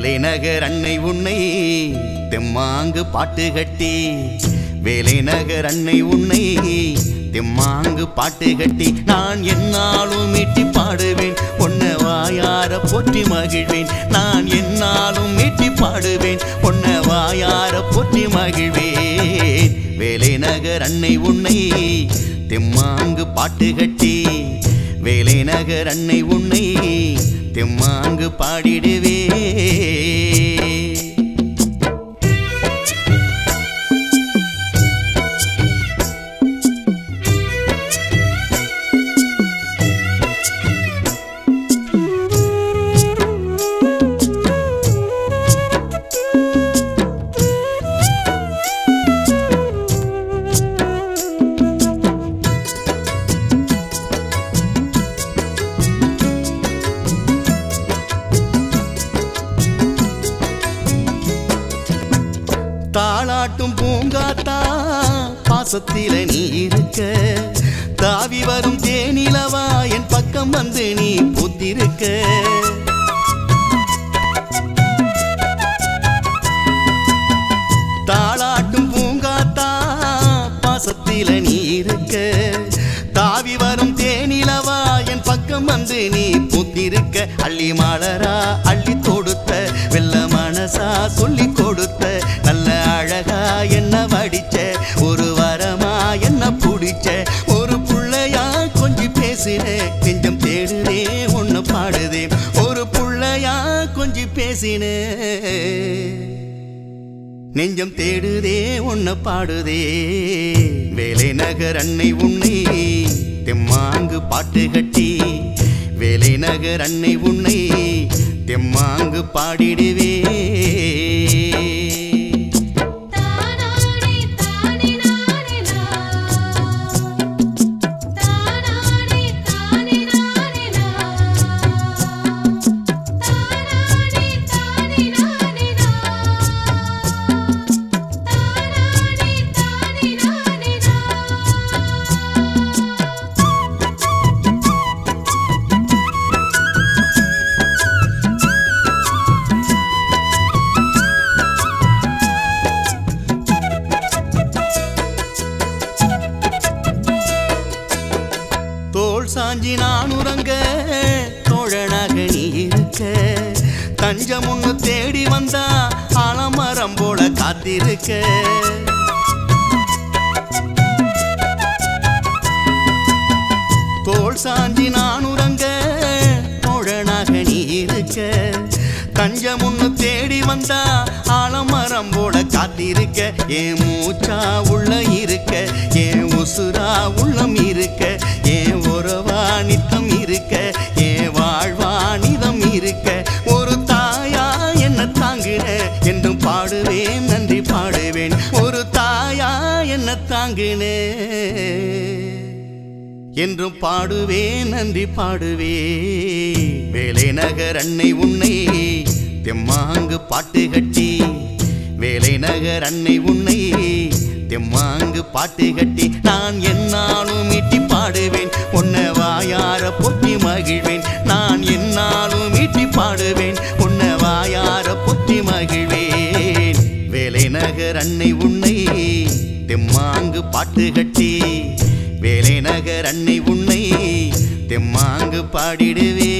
வேலை நகர் அன்னை உன்னை தெம்மாங்கு பாட்டு கட்டி. வேலை நகர் அன்னை உன்னை தெம்மாங்கு பாட்டு கட்டி. நான் என்னாலும் மீட்டி பாடுவேன் பொன்ன வாயார போற்றி மகிழ்வேன். நான் என்னாலும் மீட்டி பாடுவேன் பொன்ன வாயார போற்றி மகிழ்வேன். வேலை நகர் அன்னை உன்னை தெம்மாங்கு பாட்டு கட்டி. வேலை நகர் அன்னை உன்னை தெம்மாங்கு பாடிடுவே. தாளாட்டும் பூங்காத்தா பாசத்தில நீ இருக்க. தாவி வரும் தேனிலவா என் பக்கம் வந்து நீ பூத்திருக்க. தாளாட்டும் பூங்காத்தா பாசத்தில நீ இருக்க. தாவி வரும் தேனிலவா என் பக்கம் வந்து நீ பூத்திருக்க. அள்ளி மலரா அள்ளி தொடுத்த வெள்ள மனசா சொல்லி என்ன ஒரு புள்ளையா கொஞ்சி பேசின நெஞ்சம் தேடுதே ஒன்னு பாடுதே. ஒரு புள்ளையா கொஞ்சி பேசின. நெஞ்சம் தேடுதே உன்னை பாடுதே. வேலை நகர் அன்னை உன்னை தெம்மாங்கு பாட்டு கட்டி. வேலை நகர் அன்னை உன்னை தெம்மாங்கு பாடிடுவே. தோல் சாஞ்சி நான் உறங்க தோழனாக நீ இருக்க. தஞ்சம் ஒன்று தேடி வந்தா ஆலமரம் போல காத்திருக்க. தோல் சாஞ்சி நான் உறங்க தோழனாக நீ இருக்க. தஞ்சம் ஒன்று தேடி வந்தா ஆலமரம் போல காத்திருக்க. ஏ மூச்சா உள்ள தாங்கினே. என்றும் பாடுவேன் நன்றி பாடுவே. வேலை நகர் அன்னை உன்னை தெம்மாங்கு பாட்டு கட்டி. வேலை நகர் அன்னை உன்னை தெம்மாங்கு பாட்டு கட்டி. நான் என்னாலும் மீட்டி பாடுவேன் உன்னை வாயார பொத்தி மகிழ்வேன். நான் என்னாலும் மீட்டி பாடுவேன் உன்னை வாயார பொத்தி மகிழ்வேன். வேலை நகர் அன்னை உன்னை தெம்மாங்கு பாட்டு கட்டி வேலை நகர் அன்னை உன்னை தெம்மாங்கு பாடிடுவே.